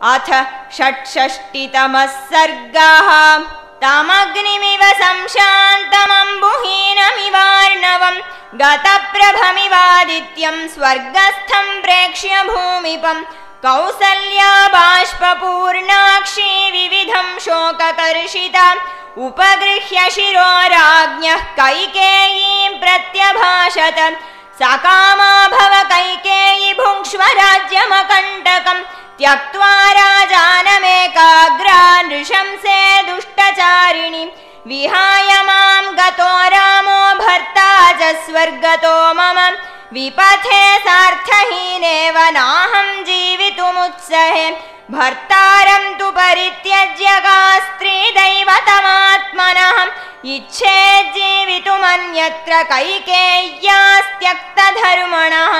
अथ षट्षष्टितमः सर्गः। तमग्निमिव संशान्तमम्बुहीनमिवार्णवम् गतप्रभमिवादित्यम् स्वर्गस्थम् प्रेक्ष्य भूमिपम् कौसल्या बाष्पूर्णाक्षी विविधम् शोककर्षिता उपगृह्य शिरो राज्ञः कैकेयीम् प्रत्यभाषत सकामा भव कैकेयी भुङ्क्ष्व राज्यमकण्टकम् त्यक्त्वा राजानमेकाग्रा नृशंसे दुष्टचारिणि। विहाय मां गतो रामो भर्ता च स्वर्गतो मम। विपथे सार्थहीनेव नाहं जीवितुमुत्सहे। भर्तारं तु परित्यज्य गा स्त्रीदैवतमात्मनः इच्छेज्जीवितुमन्यत्र कैकेय्यास्त्यक्तधर्मणः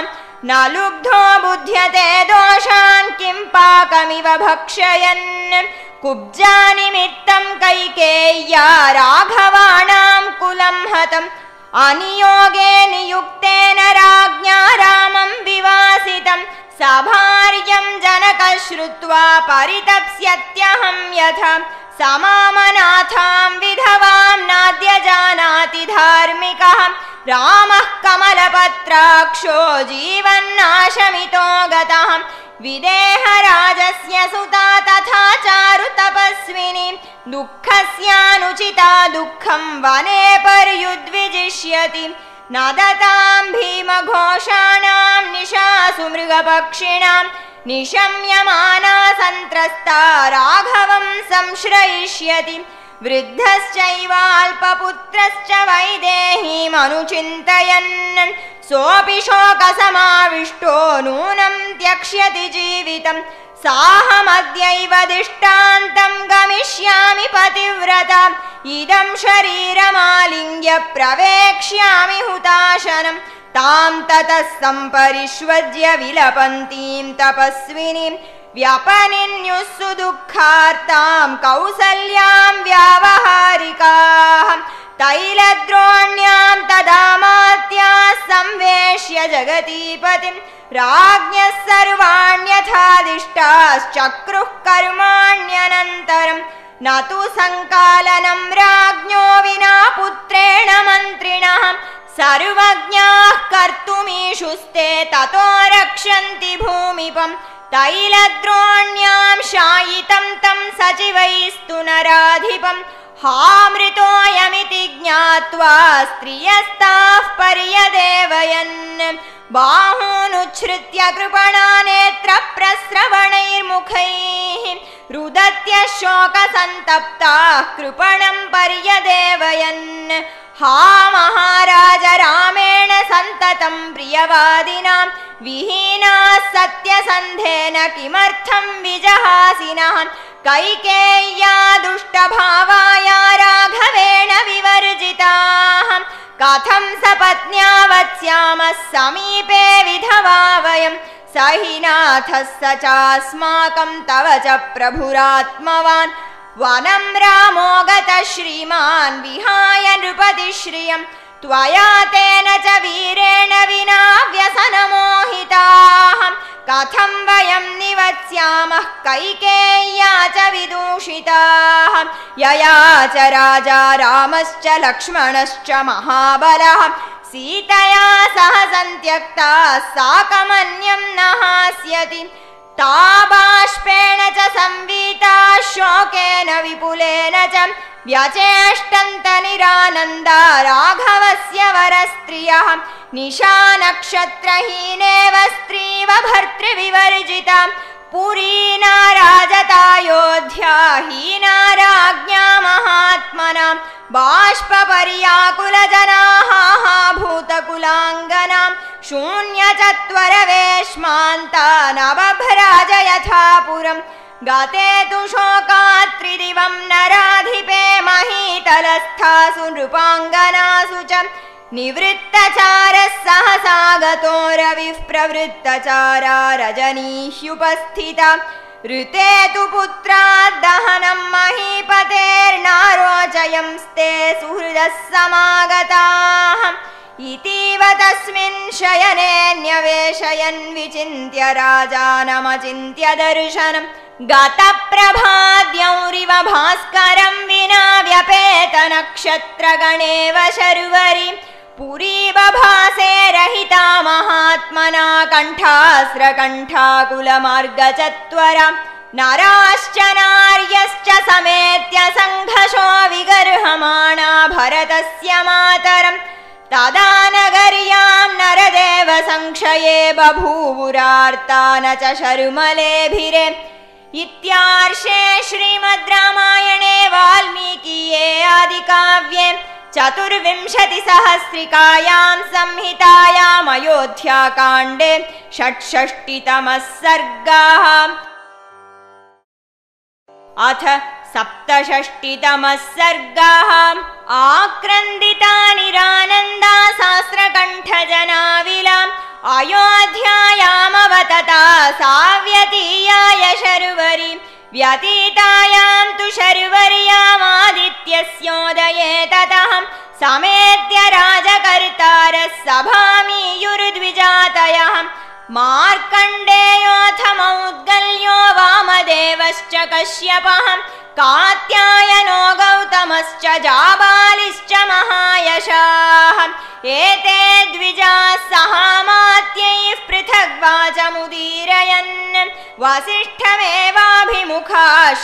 न लुब्धो बुध्यते दोषान् किं पाकमिव भक्षयन्। कुब्जानिमित्तं कैकेय्या राघवाणां कुलं हतम्। अनियोगे नियुक्तेन राज्ञा रामं विवासितं। सभार्यं जनक श्रुत्वा परितप्स्यत्यहं यथा। समामनाथां विधवां नाद्य जानाति धार्मिकः रामः कमलपत्राक्षो जीवन्नाशमितो गतः। विदेहराजस्य सुता तथा चारु तपस्विनी दुःखस्यानुचिता दुःखं वने पर्युद्विजिष्यति। न दतां भीमघोषाणां निशासु मृगपक्षिणां। निशम्यमाना सन्त्रस्ता राघवं संश्रयिष्यति वृद्धश्चैवाल्पपुत्रश्च वैदेहीमनुचिन्तयन् सोऽपि शोकसमाविष्टो नूनं त्यक्ष्यति जीवितम्। साहमद्यैव दिष्टान्तं गमिष्यामि पतिव्रता इदं शरीरमालिङ्ग्य प्रवेक्ष्यामि हुताशनम्। तां ततः सम्परिष्वज्य विलपन्तीं तपस्विनीं व्यपनिन्युः सुदुःखार्तां कौसल्यां व्यावहारिकाः तैलद्रोण्यां तदामात्या संवेश्य जगतीपतिं राज्ञः सर्वाण्यथादिष्टाश्चक्रुः कर्माण्यनन्तरम् न तु सङ्कालनं राज्ञो विना पुत्रेण मन्त्रिणः सर्वज्ञाः कर्तुमीशुस्ते ततो रक्षन्ति भूमिपम् तैलद्रोण्यां शायितं तं सचिवैस्तु नराधिपम् हामृतोऽयमिति ज्ञात्वा स्त्रियस्ताः पर्यदेवयन्। बाहूनुच्छ्रित्य कृपणानेत्रप्रस्रवणैर्मुखैः रुदत्य शोकसन्तप्ताः कृपणं पर्यदेवयन् हा महाराज रामेण सन्ततं प्रियवादिनां। विहीनाः सत्यसन्धेन किमर्थं विजहासिनः? कैकेय्या दुष्टभावाया राघवेण विवर्जिताः। कथं सपत्न्या वत्स्यामः समीपे विधवा वयं। स हि नाथः स चास्माकं तव च प्रभुरात्मवान् श्रीमान् विहाय नृपतिश्रियं त्वया तेन च वीरेण विना व्यसनमोहिताः कथं वयं निवत्स्यामः कैकेय्या च विदूषिताः। यया च राजा रामश्च लक्ष्मणश्च महाबलः। सीतया सह सन्त्यक्ता साकमन्यं न हास्यति ता बाष्पेण च संवीता शोकेन विपुलेन च व्यचेष्टन्तनिरानन्दा राघवस्य वरस्त्रियः निशानक्षत्रहीनेव स्त्रीव भर्तृविवर्जिता पुरीना राजतायोध्या हीना राज्ञा महात्मनां बाष्पपर्याकुलजनाः शून्यचत्वरवेश्मान्ता नवभ्राज यथा पुरम् गते तु शोकात्रिदिवं नराधिपे महीतलस्थासु नृपाङ्गनासु च निवृत्तचारः सहसा गतो रविः प्रवृत्तचारा रजनीह्युपस्थिता ऋते तु पुत्राद्दहनं महीपतेर्नारोचयंस्ते सुहृदः समागताः इतीव तस्मिन् शयने न्यवेशयन् विचिन्त्य राजानमचिन्त्य दर्शनं। गतप्रभाद्यौरिव भास्करं विना व्यपेतनक्षत्रगणेव शर्वरि। पुरी बभासे रहिता महात्मना कण्ठास्रकण्ठाकुलमार्गचत्वर। नराश्च नार्यश्च समेत्य सङ्घशो विगर्हमाणा भरतस्य मातरम् तदा नगर्यां नरदेव संक्षये बभूवुरार्ता न च शर्मलेभिरे। इत्यार्षे श्रीमद् रामायणे वाल्मीकीये आदिकाव्ये चतुर्विंशतिसहस्रिकायां संहितायामयोध्याकाण्डे षट्षष्टितमः सर्गाः। अथ सप्तषष्टितमः सर्गाः आक्रन्दितानिरानन्दा सहस्रकण्ठजनाविलाम् अयोध्यायामवतता सा व्यतीयाय शर्वरि व्यतीतायां तु शर्वर्यामादित्यस्योदये ततः समेत्य राजकर्तारः सभामीयुर्द्विजातयः मार्कण्डेयोऽथ मौद्गल्यो वामदेवश्च कश्यपः कात्यायनो गौतमश्च जाबालिश्च महायशाः। एते द्विजाः सहामात्यैः पृथग्वाचमुदीरयन् वसिष्ठमेवाभिमुखा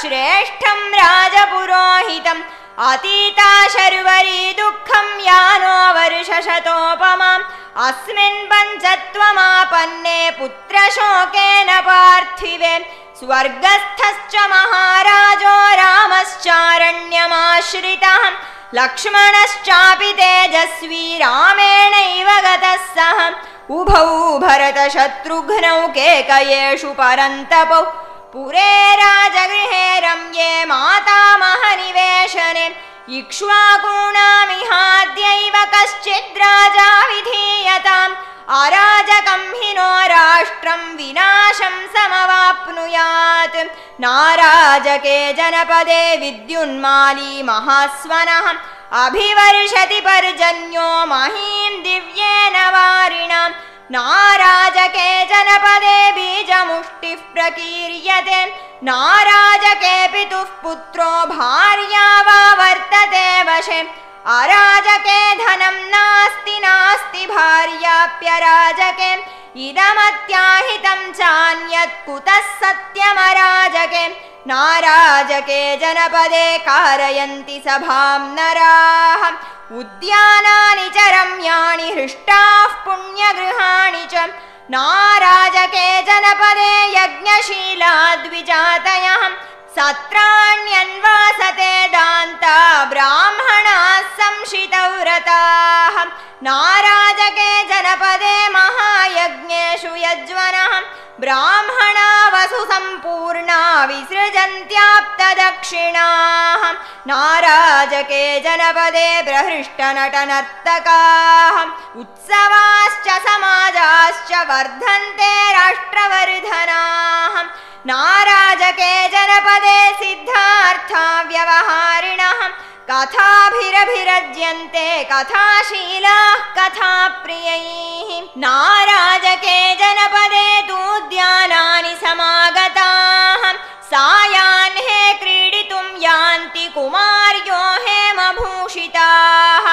श्रेष्ठं राजपुरोहितम् अतीता शर्वरी दुःखं यानो वर्षशतोपमाम्। अस्मिन् पञ्चत्वमापन्ने पुत्रशोकेन पार्थिवे। स्वर्गस्थश्च महाराजो रामश्चारण्यमाश्रितः। लक्ष्मणश्चापि तेजस्वी रामेणैव गतः सः। उभौ भरतशत्रुघ्नौ केकयेषु परन्तपौ पुरे राजगृहे रम्ये मातामहनिवेशने इक्ष्वाकूणामिहाद्यैव कश्चिद्राजा विधीयताम्। अराजकं हि नो राष्ट्रं विनाशं समवाप्नुयात्। नाराजके जनपदे विद्युन्माली महास्वनः अभिवर्षति पर्जन्यो महीं दिव्येन वारिणाम् नाराजके जनपदे बीजमुष्टिः प्रकीर्यते। नाराजके पितुः पुत्रो भार्या वा वर्तते वशे। अराजके धनं नास्ति नास्ति भार्याप्यराजके। इदमत्याहितं चान्यत् कुतः सत्यमराजके। नाराजके जनपदे कारयन्ति सभां नराः उद्यानानि च रम्याणि हृष्टाः पुण्यगृहाणि च। नाराजके जनपदे यज्ञशीलाद्विजातयः सत्राण्यन्वासते दान्ता ब्राह्मणाः संशितव्रताः। नाराजके जनपदे महायज्ञेषु यज्वनः ब्राह्मणा वसुसम्पूर्णा विसृजन्त्याप्तदक्षिणाः। नाराजके जनपदे प्रहृष्टनटनर्तकाः उत्सवाश्च समाजाश्च वर्धन्ते राष्ट्रवर्धनाः। नाराजके जनपदे सिद्धार्था व्यवहारिणः कथाभिरभिरज्यन्ते कथाशीलाः कथाप्रियैः नाराजके जनपदे तूद्यानानि समागताः सायाह्ने क्रीडितुं यान्ति कुमार्यो हेमभूषिताः।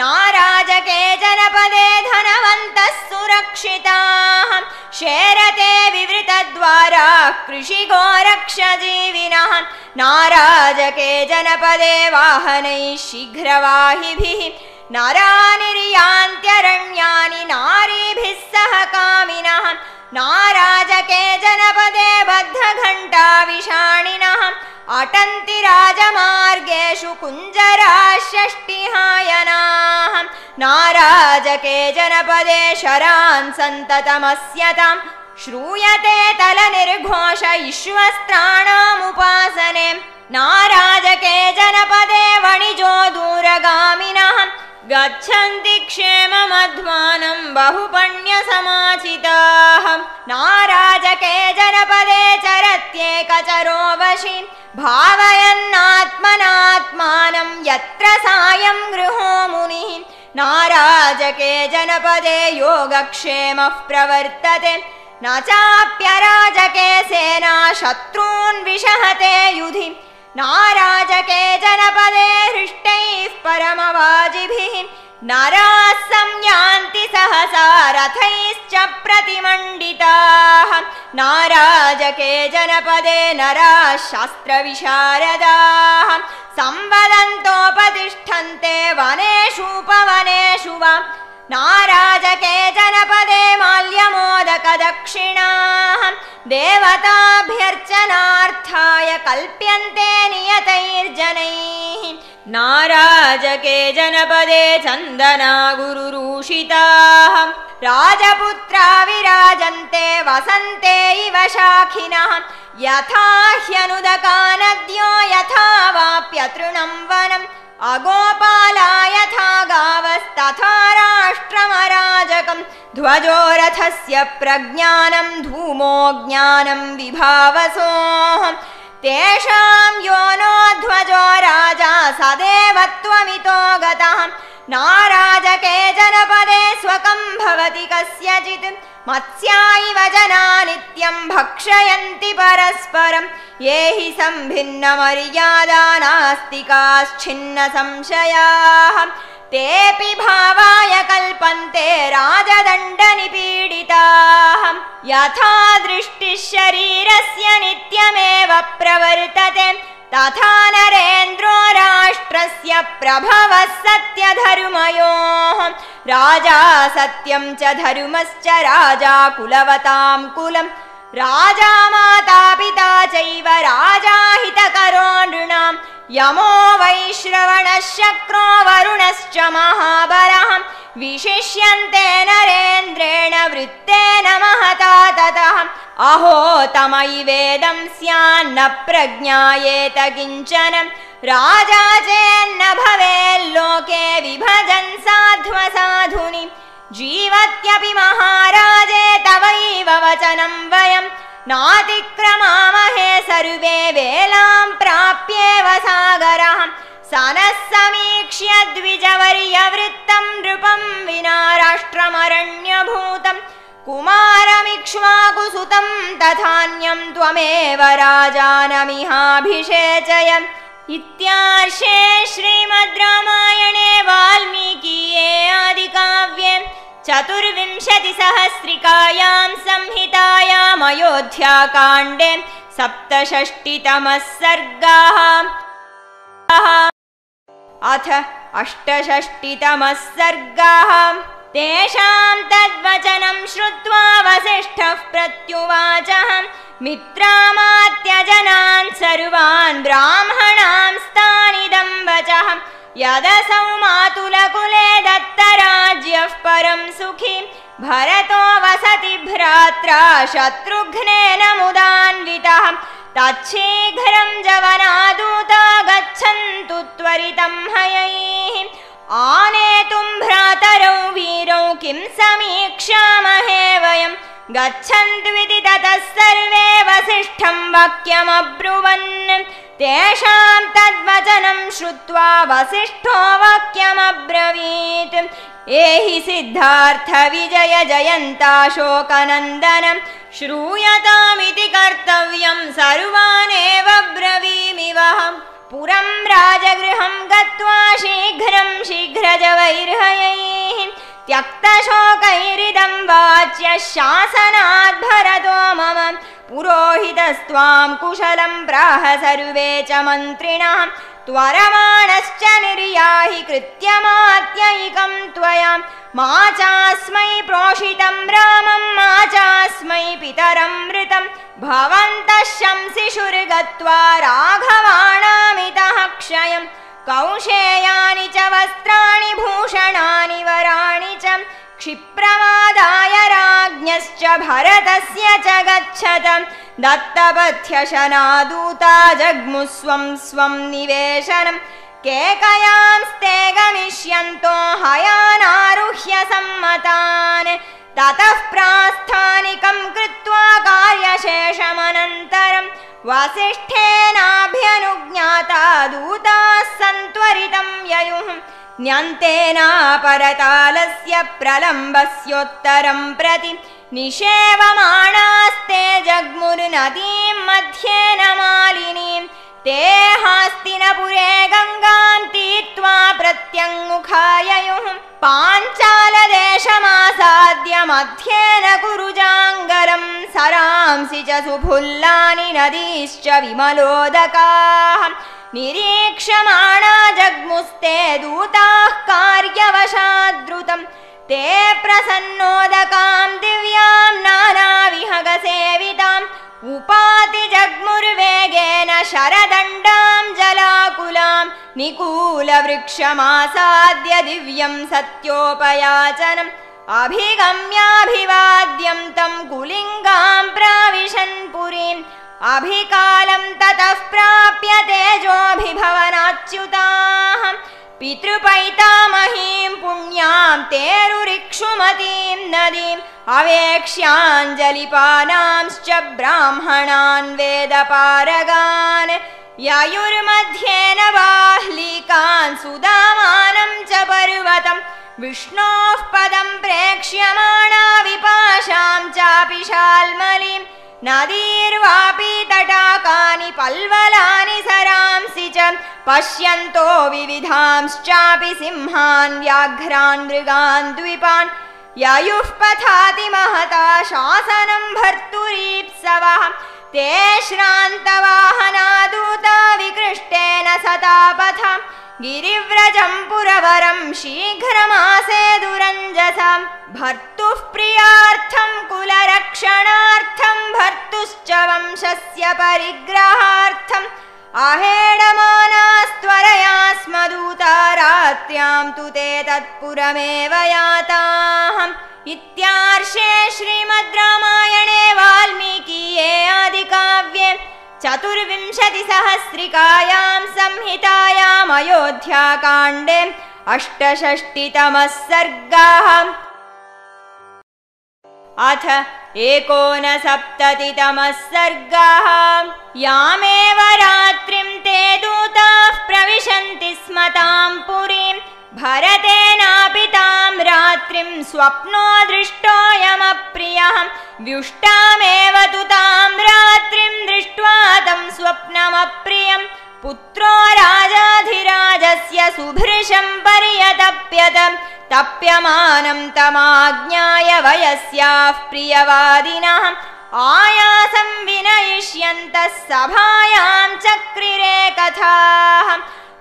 नाराजके जनपदे धनवन्तः सुरक्षिताः। शेरते विवृतद्वारा कृषिगोरक्षजीविनः। नाराजके जनपदे वाहनैः शीघ्रवाहिभिः नरानिर्यान्त्यरण्यानि नारीभिः सह कामिनः। नाराजके जनपदे बद्धघण्टाविषाणिनः। अटन्ति राजमार्गेषु कुञ्जराषष्टिहायनाः नाराजके जनपदे शरान् सन्ततमस्यताम् श्रूयते तलनिर्घोष ईश्वस्त्राणामुपासने नाराजके जनपदे वणिजो दूरगामिनः गच्छन्ति क्षेममध्वानं बहुपण्यसमाचिताः। नाराजके जनपदे चरत्येकचरो वशि भावयन्नात्मनात्मानं यत्र सायं गृहो मुनिः। नाराजके जनपदे योगक्षेमः प्रवर्तते। न चाप्यराजके सेना शत्रून् विषहते युधि नाराजके जनपदे हृष्टैः परमवाजिभिः नराः संयान्ति सहसा रथैश्च प्रतिमण्डिताः। नाराजके जनपदे नराः शास्त्रविशारदाः। संवदन्तोपतिष्ठन्ते वनेषूपवनेषु वा नाराजके जनपदे माल्यमोदकदक्षिणाः देवताभ्यर्चनार्थाय कल्प्यन्ते नियतैर्जनैः नाराजके जनपदे चन्दना गुरुरूषिताः राजपुत्रा विराजन्ते वसन्ते इव शाखिनः यथा ह्यनुदका नद्यो यथा वाप्यतृणं वनम् अगोपाला यथा गावस्तथा राष्ट्रमराजकम् ध्वजो रथस्य प्रज्ञानं धूमो ज्ञानं विभावसोः तेषां यो नो ध्वजो राजा सदेव त्वमितो गतः। स्वकं भवति कस्यचित् मत्स्या इव जना नित्यं भक्षयन्ति परस्परं। ये हि सम्भिन्नमर्यादा नास्तिकाश्छिन्न संशयाः तेऽपि भावाय कल्पन्ते राजदण्डनिपीडिताः। यथा दृष्टिः शरीरस्य नित्यमेव प्रवर्तते तथा नरेन्द्रो राष्ट्रस्य प्रभवः सत्यधर्मयोः। राजा सत्यं च धर्मश्च राजा कुलवतां कुलम् राजा माता पिता चैव राजा हितकरो नृणां यमो वैश्रवणः शक्रो वरुणश्च महाबलः। विशिष्यन्ते नरेन्द्रेण वृत्तेन महता अहो तमैवेदं स्यान्न प्रज्ञायेत किञ्चन। राजा चेन्न भवेल्लोके विभजन् साध्वसाधुनि। जीवत्यपि महाराजे तवैव वचनं वयं। नातिक्रमामहे सर्वे वेलां प्राप्येव सागरः। स नः समीक्ष्य द्विजवर्यवृत्तं नृपं विना राष्ट्रमरण्यभूतम् कुमारमिक्ष्वाकुसुतं तथान्यं त्वमेव राजानमिहाभिषेचय इत्यार्षे श्रीमद् रामायणे वाल्मीकीये आदिकाव्ये चतुर्विंशतिसहस्रिकायां संहितायामयोध्याकाण्डे अथ अष्टषष्टितमः सर्गाः तेषां तद्वचनं श्रुत्वा वसिष्ठः प्रत्युवाचः मित्रामात्यजनान् सर्वान् ब्राह्मणां स्थानिदं वचः। यदसौ मातुलकुले दत्तराज्यः परं सुखी भरतो वसति भ्रात्रा शत्रुघ्नेन मुदान्वितः। तच्छीघ्रं जवनादूता गच्छन्तु त्वरितं हयैः आनेतुं भ्रातरौ वीरौ किं समीक्षामहे वयं गच्छन्त्विति ततः सर्वे वसिष्ठं वाक्यमब्रुवन्। तेषां तद्वचनं श्रुत्वा वसिष्ठो वाक्यमब्रवीत्। एहि सिद्धार्थविजय जयन्ताशोकनन्दनं श्रूयतामिति कर्तव्यं सर्वानेव ब्रवीमिवः पुरं राजगृहं गत्वा शीघ्रं शीघ्रजवैर्हयैः त्यक्तशोकैरिदं वाच्य शासनात् भरतो मम पुरोहितस्त्वां कुशलं प्राह सर्वे च मन्त्रिणः त्वरमाणश्च निर्याहि कृत्यमात्यैकं त्वया। मा चास्मै प्रोषितं रामं मा चास्मै पितरं मृतं। भवन्तः शंसिषुर्गत्वा राघवाणामितः क्षयम् कौशेयानि च वस्त्राणि भूषणानि वराणि च क्षिप्रमादाय राज्ञश्च भरतस्य च गच्छत। दत्तपथ्यशनादूता जग्मुस्वं स्वं निवेशनं। केकयांस्ते गमिष्यन्तो हयानारुह्य सम्मतान्। ततः प्रास्थानिकं कृत्वा कार्यशेषमनन्तरं वसिष्ठेनाभ्यनुज्ञाता दूताः सन्त्वरितं ययुः न्यन्तेनापरतालस्य प्रलम्बस्योत्तरं प्रति निषेवमाणास्ते जग्मुर्नदीं मध्ये न मालिनीं ते हास्तिनपुरे गङ्गां तीत्वा प्रत्यङ्मुखाययुः पाञ्चालदेशमासाद्य मध्येन कुरुजाङ्गरं सरांसि च सुफुल्लानि नदीश्च विमलोदकाः निरीक्षमाणा जग्मुस्ते दूताः कार्यवशाद्रुतम्। ते प्रसन्नोदकां दिव्यां नानाविहगसेविताम्। उपाति जग्मुर्वेगेन शरदण्डां जलाकुलां निकूलवृक्षमासाद्य दिव्यं सत्योपयाचनम्। अभिगम्याभिवाद्यं तं कुलिङ्गां प्राविशन् पुरीम् अभिकालं ततः प्राप्य तेजोऽभिभवनाच्युताः। पितृपैतामहीं पुण्यां तेरुरिक्षुमतीं नदीम् अवेक्ष्याञ्जलिपानांश्च ब्राह्मणान् वेदपारगान्। ययुर्मध्येन बाह्लिकान् सुदामानं च पर्वतं विष्णोः पदं प्रेक्ष्यमाणा विपाशां चापि शाल्मलीम् नदीर्वापि तटाकानि पल्वलानि सरांसि च पश्यन्तो विविधांश्चापि सिंहान् व्याघ्रान् मृगान् द्विपान्। ययुः पथाति महता शासनं भर्तुरीप्सवः। ते श्रान्तवाहनादूता विकृष्टेन सतापथ गिरिव्रजं पुरवरं शीघ्रमासे दुरञ्जसा भर्तुः प्रियार्थं कुलरक्षणार्थं भर्तुश्च वंशस्य परिग्रहार्थम् अहेडमानास्त्वरया स्म दूता रात्र्यां तु ते तत्पुरमेव याताः इत्यार्षे श्रीमद् रामायणे वाल्मीकीये आदिकाव्ये चतुर्विंशतिसहस्रिकायां संहितायाम् अयोध्याकाण्डे अष्टषष्टितमः सर्गाः। अथ एकोनसप्ततितमः सर्गः। यामेव रात्रिं ते दूताः प्रविशन्ति स्म तां पुरीं भरतेनापि तां रात्रिं स्वप्नो दृष्टोऽयमप्रियः व्युष्टामेव तु तां रात्रिं दृष्ट्वा तं स्वप्नमप्रियम् पुत्रो राजाधिराजस्य सुभृशं पर्यतप्यत तप्यमानं तमाज्ञाय वयस्याः प्रियवादिनः। आयासं विनयिष्यन्तः सभायां चक्रिरे कथाः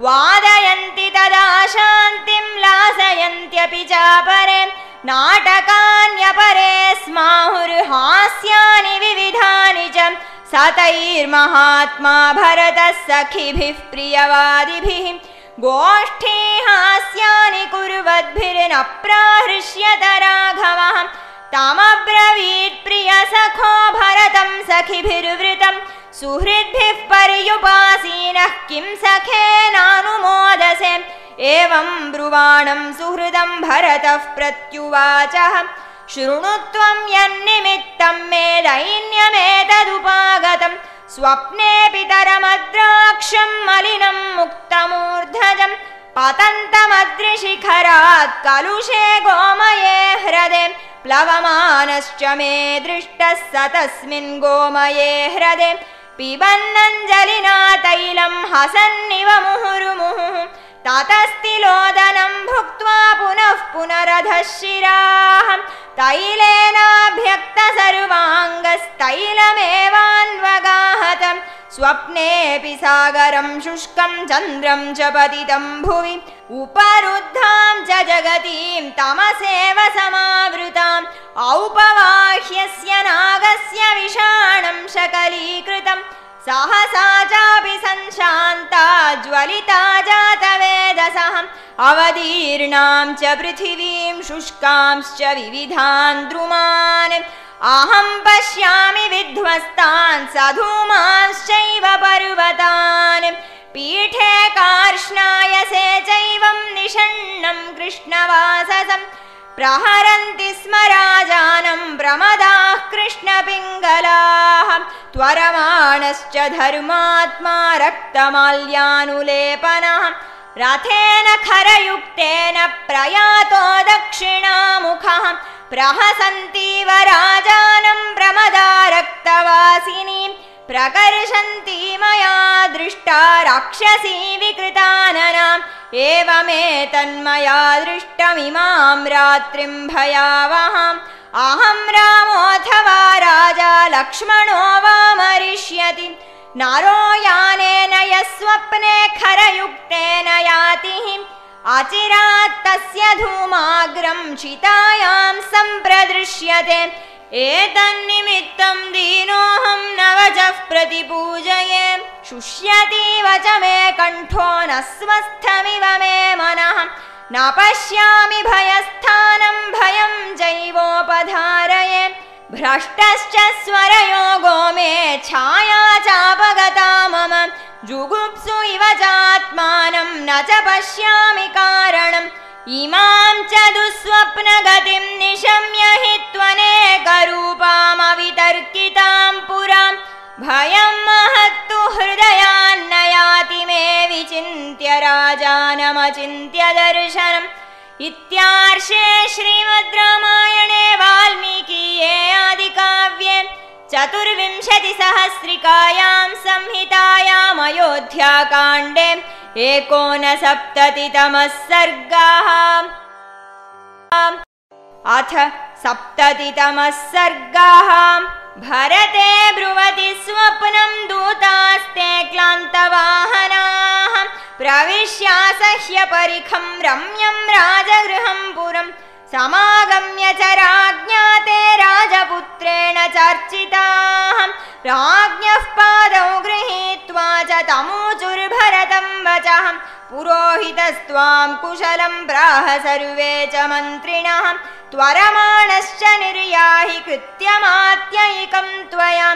वादयन्ति तदा शान्तिं लासयन्त्यपि चापरे नाटकान्यपरे स्माहुर्हास्यानि विविधानि च। सतैर्महात्मा भरतः सखिभिः प्रियवादिभिः। गोष्ठी हास्यानि कुर्वद्भिर्न प्राहृष्यत राघवः। तमब्रवीत् प्रियसखो भरतं सखिभिर्वृतं सुहृद्भिः पर्युपासीनः किं सखेनानुमोदसे? एवं ब्रुवाणं सुहृदं भरतः प्रत्युवाचः शृणु त्वं यन्निमित्तं मे दैन्यमेतदुपागतं स्वप्ने पितरमद्राक्षं मलिनं पतन्तमद्रिशिखरात् कलुषे गोमये ह्रदे प्लवमानश्च मे दृष्टः स तस्मिन् गोमये ह्रदे पिबन्नञ्जलिना तैलं हसन्निव मुहुर्मुहुः। ततस्तिलोदनं भुक्त्वा पुनः पुनरधः शिराः तैलेनाभ्यक्त सर्वाङ्गस्तैलमेवान्वगाहतम् स्वप्नेऽपि सागरं शुष्कं चन्द्रं च पतितं भुवि। उपरुद्धां च जगतीं तमसेव समावृताम्। औपवाह्यस्य नागस्य विषाणं शकलीकृतम् सहसा चापि संशान्ता ज्वलिता जातवेदसः अवदीर्णां च पृथिवीं शुष्कांश्च विविधान् द्रुमान् अहं पश्यामि विध्वस्तान् सधूमांश्चैव पर्वतान्। पीठे कार्ष्णायसे चैवं निषण्णं कृष्णवाससम् प्रहरन्ति स्म राजानं प्रमदाः कृष्णपिङ्गलाः। त्वरमाणश्च धर्मात्मा रक्तमाल्यानुलेपनः। रथेन खरयुक्तेन प्रयातो दक्षिणामुखः प्रहसन्तीव राजानं प्रमदा रक्तवासिनीं प्रकर्षन्ती मया दृष्टा राक्षसी विकृताननाम् एवमेतन्मया दृष्टमिमां रात्रिं भयावहाम्। अहं रामोऽथवा राजा लक्ष्मणो वा मरिष्यति। नरो यानेन यस्वप्ने खरयुक्तेन यातिः अचिरात् तस्य धूमाग्रं चितायां सम्प्रदृश्यते। एतन्निमित्तं दीनोऽहं नवजः प्रतिपूजये। शुष्यतीव च मे कण्ठो न स्वस्थमिव मे मनः। न पश्यामि भयस्थानं भयं जैवोपधारये भ्रष्टश्च स्वरयोगो मे छाया चापगता मम जुगुप्सु इव चात्मानं न च पश्यामि कारणम्। इमां च दुःस्वप्नगतिं निशम्य हि त्वनेकरूपामवितर्कितां पुरां भयं महत्तु हृदयान्नयाति मे विचिन्त्य राजानमचिन्त्य दर्शनम् इत्यार्षे श्रीमद् रामायणे वाल्मीकीये आदिकाव्ये चतुर्विंशतिसहस्रिकायां संहितायामयोध्याकाण्डे एकोनसप्ततितमः सर्गः। अथ सप्ततितमः सर्गः भरते ब्रुवति स्वप्नं दूतास्ते क्लान्तवाहनाः। प्रविश्यासह्य परिखं रम्यं राजगृहं पुरम् समागम्य च राज्ञाते राजपुत्रेण चर्चिताः। राज्ञः पादौ गृहीत्वा च तमूचुर्भरतं वचः। पुरोहितस्त्वां कुशलं प्राह सर्वे च मन्त्रिणः त्वरमाणश्च निर्याहि कृत्यमात्यैकं त्वया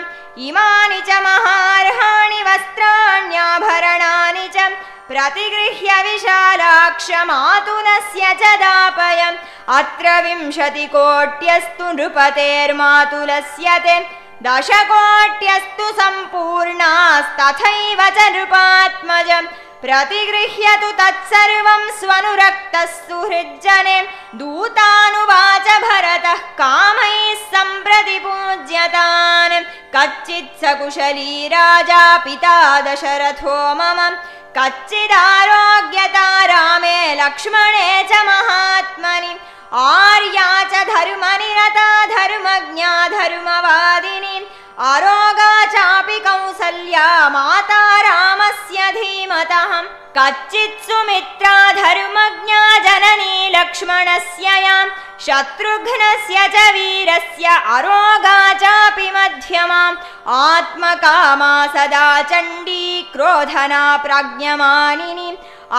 इमानि च महार्हाणि वस्त्राण्याभरणानि च प्रतिगृह्य विशालाक्षमातुलस्य च दापयम्। अत्र विंशतिकोट्यस्तु नृपतेर्मातुलस्य ते। दशकोट्यस्तु सम्पूर्णास्तथैव च नृपात्मजम् प्रतिगृह्य तु तत्सर्वं स्वनुरक्तस्तु हृज्जने। दूतानुवाच भरतः कामैः सम्प्रति पूज्यतान् कच्चित् सकुशली राजा पिता दशरथो मम। कच्चिदारोग्यता रामे लक्ष्मणे च महात्मनि। आर्या च धर्मनिरता धर्मज्ञा धर्मवादिनी अरोगा चापि कौसल्या माता रामस्य धीमतः। कच्चित् सुमित्रा धर्मज्ञा जननी लक्ष्मणस्य यां। शत्रुघ्नस्य च वीरस्य अरोगा चापि मध्यमाम्। आत्मकामा सदा चण्डी क्रोधना प्राज्ञमानिनी।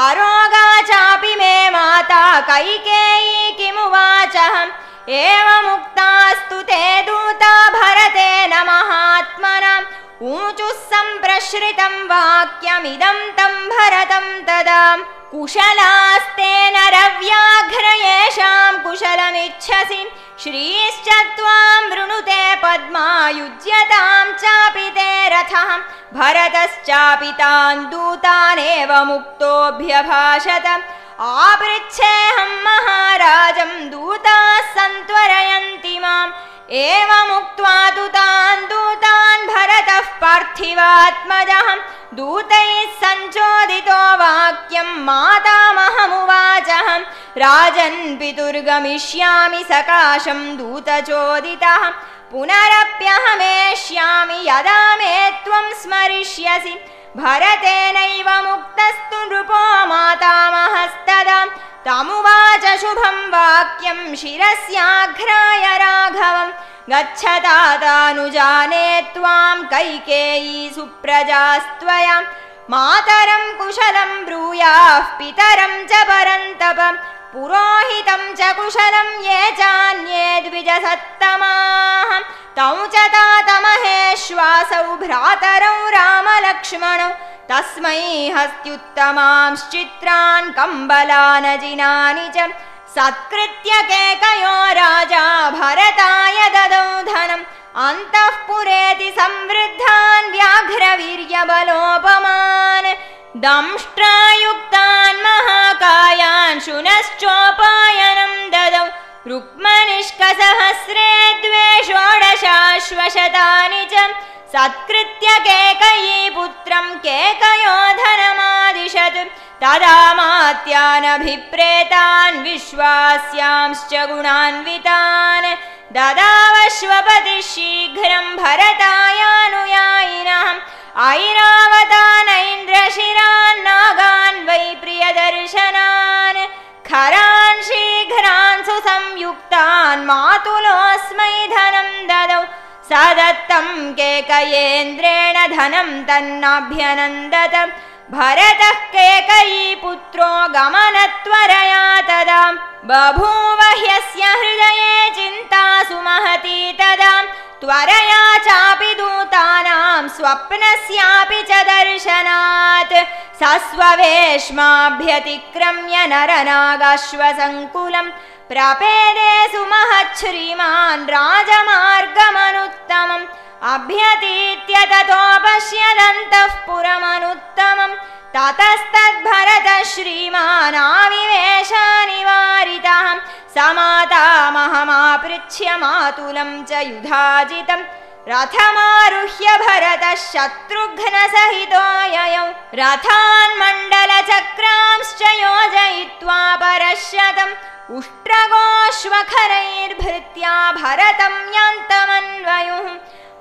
अरोगा चापि मे माता कैकेयी किमुवाचहम् एवमुक्तास्तु ते दूता भरतेन महात्मनाम् ऊचुः सम्प्रश्रितं वाक्यमिदं तं भरतं तदा। कुशलास्तेन रव्याघ्र येषां कुशलमिच्छसि। श्रीश्च त्वां वृणुते पद्मायुज्यतां चापि ते रथः। भरतश्चापि तान् दूतानेव मुक्तोऽभ्यभाषत आपृच्छेऽहं महाराजं दूताः सन्त्वरयन्ति माम्। एवमुक्त्वा तु तान् दूतान् भरतः पार्थिवात्मजः दूतैः सञ्चोदितो वाक्यं मातामहमुवाचः राजन् पितुर्गमिष्यामि सकाशं दूतचोदितः। पुनरप्यहमेष्यामि यदा मे त्वं स्मरिष्यसि भरतेनैव मुक्तस्तु नृपो मातामहस्तदा। तमुवाच शुभं वाक्यं शिरस्याघ्राय राघवम् गच्छतानुजाने त्वां कैकेयी सुप्रजास्त्वया। मातरं कुशलं ब्रूयाः पितरं च परन्तप पुरोहितं च कुशलं ये चान्ये द्विजसत्तमाः। तौ च तातमहेश्वासौ भ्रातरौ रामलक्ष्मणौ। तस्मै हस्त्युत्तमांश्चित्रान् कम्बलानजिनानि च। सत्कृत्य केकयो राजा भरताय ददौ धनम्। अन्तःपुरेति संवृद्धान् व्याघ्रवीर्यबलोपमान्। दंष्ट्रायुक्तान् महाकायान् शुनश्चोपायनं ददौ। रुक्मनिष्कसहस्रे द्वे षोडशाश्वशतानि च। सत्कृत्य केकयी पुत्रं केकयो धनमादिशत् तदा मात्यानभिप्रेतान् विश्वास्यांश्च गुणान्वितान्। ददावश्वपति शीघ्रं भरतायानुयायिनः ऐरावतानैन्द्रशिरान् नागान् वै प्रियदर्शनान् खरान् शीघ्रान् सुसंयुक्तान् मातुलोऽस्मै धनं ददौ। स दत्तं केकयेन्द्रेण धनं तन्नाभ्यनन्दत। भरतः केकयी पुत्रो गमनत्वरया तदा। बभूव ह्यस्य हृदये चिन्ता सुमहती तदा। त्वरया स्वप्नस्यापि च दर्शनात्। सस्ववेश्माभ्यतिक्रम्य नरनागाश्वसङ्कुलम् प्रपेदे सुमहच्छ्रीमान् राजमार्गमनुत्तमम्। ततो पश्यदन्तः पुरमनुत्तमम्। ततस्तद्भरत श्रीमानाविवेशानिवारितः। समातामहमापृच्छ्य मातुलं च युधाजितम् रथमारुह्य भरतः शत्रुघ्नसहितो ययौ रथान् मण्डलचक्रांश्च योजयित्वा परश्यतम् उष्ट्रगोश्वखरैर्भृत्या भरतं यान्तमन्वयुः।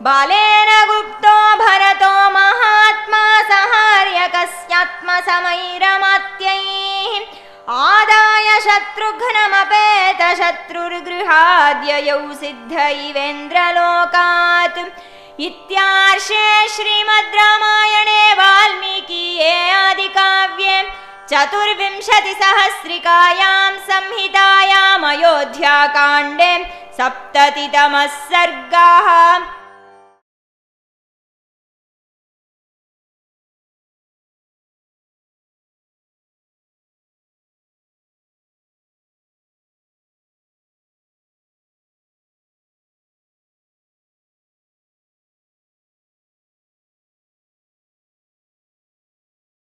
बालेन गुप्तो भरतो महात्मा सहार्यकस्यात्मसमैरमात्यैः। आदाय शत्रुघ्नमपेत शत्रुर्गृहाद्ययौ सिद्ध इवेन्द्रलोकात्। इत्यार्षे श्रीमद् रामायणे वाल्मीकीये आदिकाव्ये चतुर्विंशतिसहस्रिकायां संहितायामयोध्याकाण्डे सप्ततितमः सर्गाः